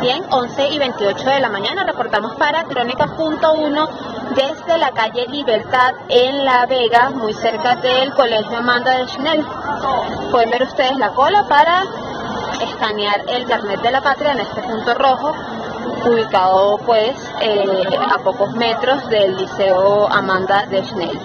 Bien, 11 y 28 de la mañana reportamos para Crónica.1 desde la calle Libertad en La Vega, muy cerca del Colegio Amanda de Chanel. Pueden ver ustedes la cola para escanear el carnet de la patria en este punto rojo, ubicado pues eh, a pocos metros del Liceo Amanda de Schnell.